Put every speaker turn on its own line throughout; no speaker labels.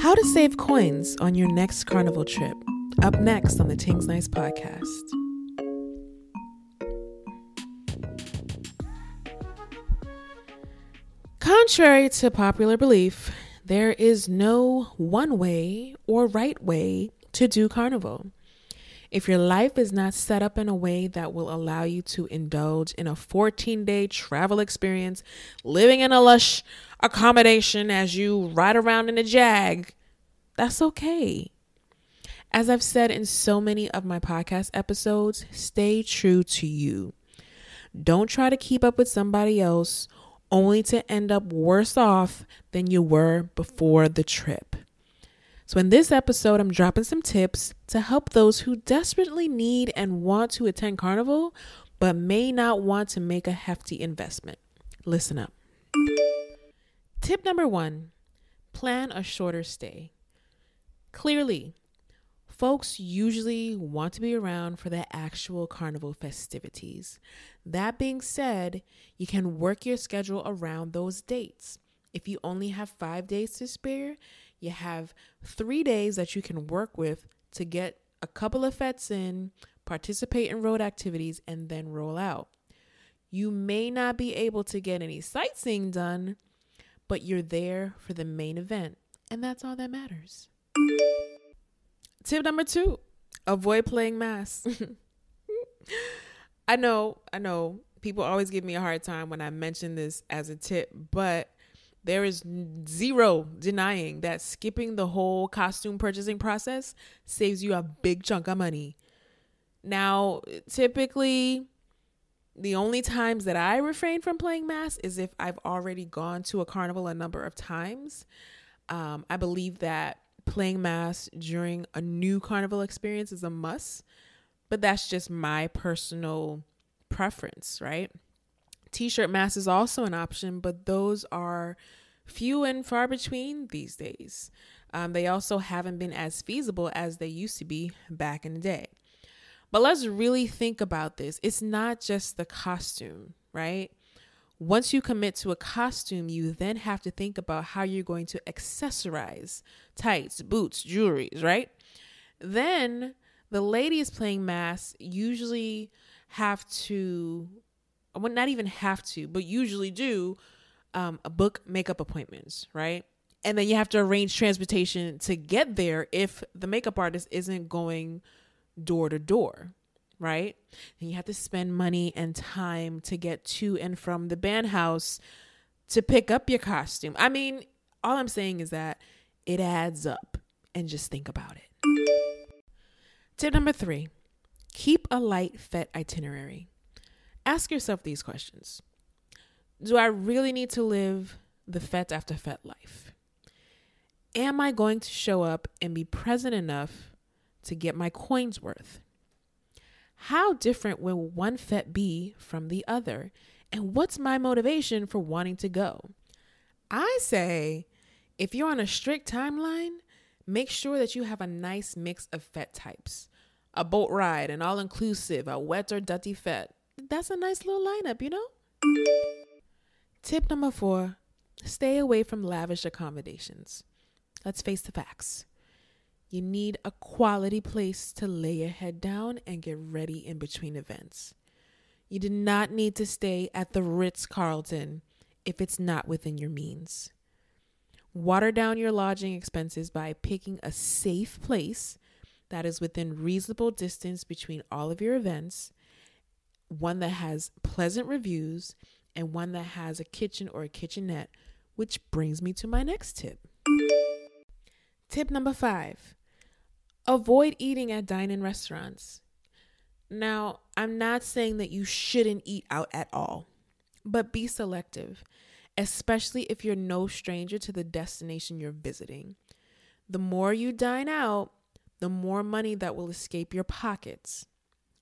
How to save coins on your next carnival trip. Up next on the Tingz Nice podcast. Contrary to popular belief, there is no one way or right way to do carnival. If your life is not set up in a way that will allow you to indulge in a 14 day travel experience, living in a lush accommodation as you ride around in a Jag, that's okay. As I've said in so many of my podcast episodes, stay true to you. Don't try to keep up with somebody else only to end up worse off than you were before the trip. So, in this episode, I'm dropping some tips to help those who desperately need and want to attend Carnival, but may not want to make a hefty investment. Listen up. Tip number one plan a shorter stay. Clearly, folks usually want to be around for the actual carnival festivities. That being said, you can work your schedule around those dates. If you only have five days to spare, you have three days that you can work with to get a couple of fetes in, participate in road activities, and then roll out. You may not be able to get any sightseeing done, but you're there for the main event, and that's all that matters. Tip number two avoid playing mas. I know, I know, people always give me a hard time when I mention this as a tip, but there is zero denying that skipping the whole costume purchasing process saves you a big chunk of money. Now, typically, the only times that I refrain from playing mas is if I've already gone to a carnival a number of times. Um, I believe that playing mas during a new carnival experience is a must, but that's just my personal preference, right? T-shirt masks is also an option, but those are few and far between these days. Um, they also haven't been as feasible as they used to be back in the day. But let's really think about this. It's not just the costume, right? Once you commit to a costume, you then have to think about how you're going to accessorize tights, boots, jewelries, right? Then the ladies playing mas usually have to well, not even have to, but usually do um, a book makeup appointments, right? And then you have to arrange transportation to get there if the makeup artist isn't going door to door, right? And you have to spend money and time to get to and from the band house to pick up your costume. I mean, all I'm saying is that it adds up and just think about it. Tip number three keep a light fete itinerary. Ask yourself these questions Do I really need to live the fete after fete life? Am I going to show up and be present enough to get my coins worth? How different will one fete be from the other? And what's my motivation for wanting to go? I say, if you're on a strict timeline, make sure that you have a nice mix of fete types a boat ride, an all inclusive, a wet or dirty fete, that's a nice little lineup, you know? Tip number four stay away from lavish accommodations. Let's face the facts. You need a quality place to lay your head down and get ready in between events. You do not need to stay at the Ritz Carlton if it's not within your means. Water down your lodging expenses by picking a safe place that is within reasonable distance between all of your events one that has pleasant reviews, and one that has a kitchen or a kitchenette, which brings me to my next tip. Tip number five avoid eating at dine in restaurants. Now, I'm not saying that you shouldn't eat out at all, but be selective, especially if you're no stranger to the destination you're visiting. The more you dine out, the more money that will escape your pockets.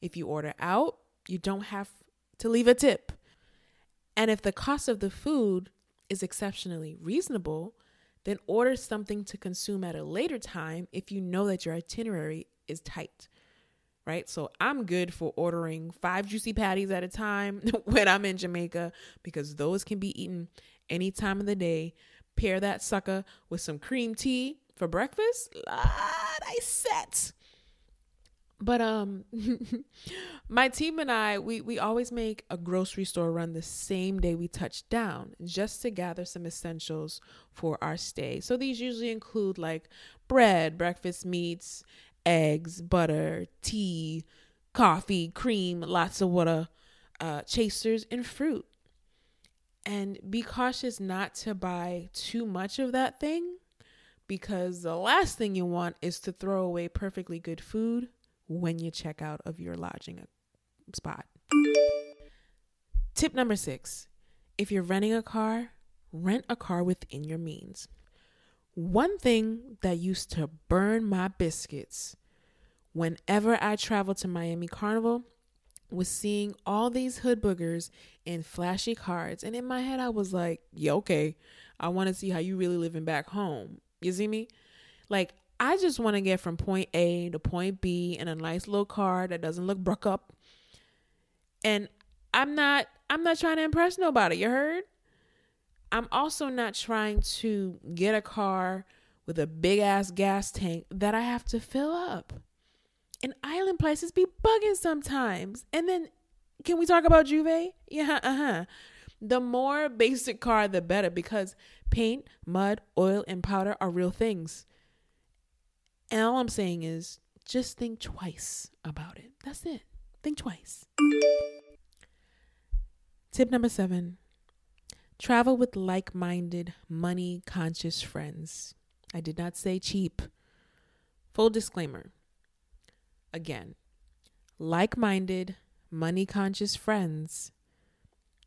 If you order out, you don't have to leave a tip. And if the cost of the food is exceptionally reasonable, then order something to consume at a later time if you know that your itinerary is tight. Right? So I'm good for ordering five juicy patties at a time when I'm in Jamaica because those can be eaten any time of the day. Pair that sucker with some cream tea for breakfast, Lord, I set. But um my team and I we we always make a grocery store run the same day we touch down just to gather some essentials for our stay. So these usually include like bread, breakfast meats, eggs, butter, tea, coffee, cream, lots of water, uh, chasers, and fruit. And be cautious not to buy too much of that thing because the last thing you want is to throw away perfectly good food when you check out of your lodging spot. Tip number six if you're renting a car, rent a car within your means. One thing that used to burn my biscuits whenever I traveled to Miami Carnival was seeing all these hood boogers in flashy cars. And in my head, I was like, yeah, okay, I want to see how you really living back home. You see me? Like, I just want to get from point A to point B in a nice little car that doesn't look broke up. And I'm not I'm not trying to impress nobody, you heard? I'm also not trying to get a car with a big ass gas tank that I have to fill up. And island places be bugging sometimes. And then can we talk about J'ouvert? Yeah, uh-huh. The more basic car the better because paint, mud, oil, and powder are real things. And all I'm saying is just think twice about it. That's it. Think twice. Tip number seven travel with like minded, money conscious friends. I did not say cheap. Full disclaimer. Again, like minded, money conscious friends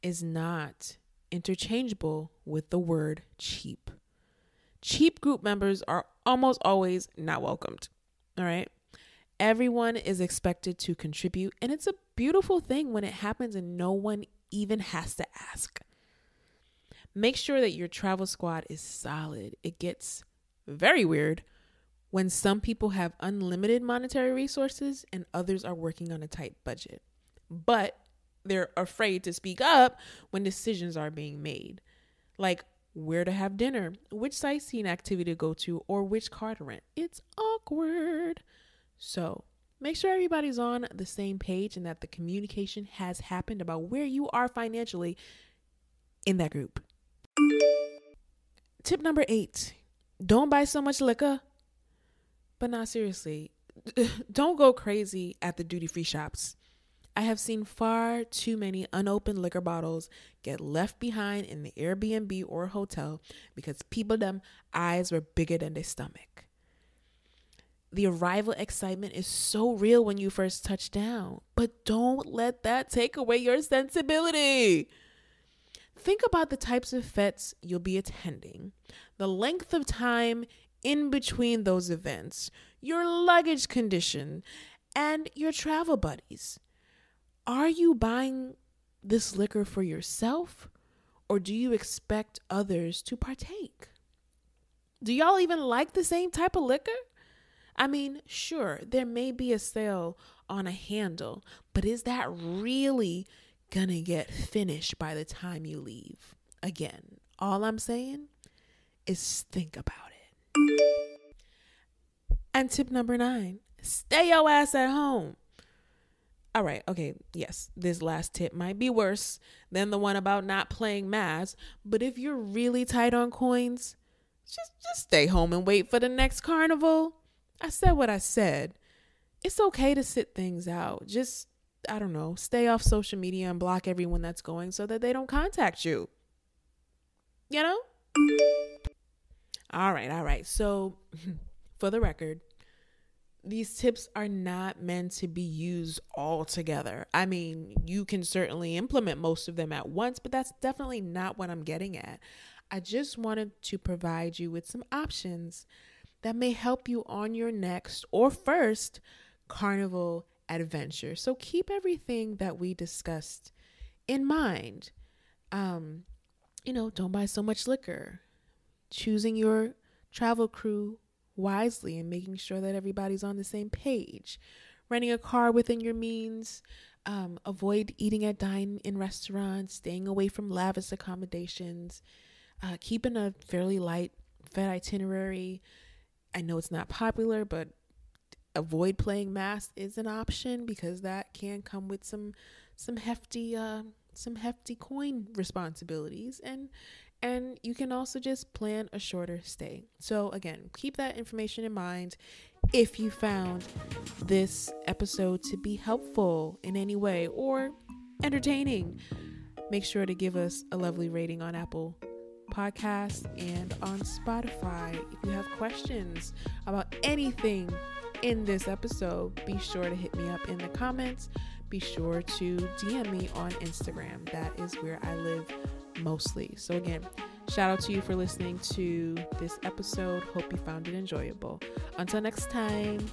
is not interchangeable with the word cheap. Cheap group members are almost always not welcomed. All right. Everyone is expected to contribute, and it's a beautiful thing when it happens and no one even has to ask. Make sure that your travel squad is solid. It gets very weird when some people have unlimited monetary resources and others are working on a tight budget. But they're afraid to speak up when decisions are being made. Like, where to have dinner, which sightseeing activity to go to, or which car to rent. It's awkward. So make sure everybody's on the same page and that the communication has happened about where you are financially in that group. Tip number eight don't buy so much liquor. But not seriously, don't go crazy at the duty free shops. I have seen far too many unopened liquor bottles get left behind in the Airbnb or hotel because people them eyes were bigger than their stomach. The arrival excitement is so real when you first touch down, but don't let that take away your sensibility. Think about the types of fetes you'll be attending, the length of time in between those events, your luggage condition, and your travel buddies. Are you buying this liquor for yourself or do you expect others to partake? Do y'all even like the same type of liquor? I mean, sure, there may be a sale on a handle, but is that really gonna get finished by the time you leave? Again, all I'm saying is think about it. And tip number nine stay your ass at home. All right, okay, yes, this last tip might be worse than the one about not playing mas, but if you're really tight on coins, just just stay home and wait for the next carnival. I said what I said. It's okay to sit things out. Just I don't know, stay off social media and block everyone that's going so that they don't contact you. You know? All right, all right. So, for the record, these tips are not meant to be used all together. I mean, you can certainly implement most of them at once, but that's definitely not what I'm getting at. I just wanted to provide you with some options that may help you on your next or first carnival adventure. So keep everything that we discussed in mind. Um, you know, don't buy so much liquor. Choosing your travel crew wisely and making sure that everybody's on the same page. Renting a car within your means. Um, avoid eating at dine in restaurants, staying away from lavish accommodations, uh, keeping a fairly light fete itinerary, I know it's not popular, but avoid playing mas is an option because that can come with some some hefty uh some hefty coin responsibilities and and you can also just plan a shorter stay. So again, keep that information in mind if you found this episode to be helpful in any way or entertaining. Make sure to give us a lovely rating on Apple Podcasts and on Spotify. If you have questions about anything in this episode, be sure to hit me up in the comments. Be sure to DM me on Instagram. That is where I live mostly. So, again, shout out to you for listening to this episode. Hope you found it enjoyable. Until next time.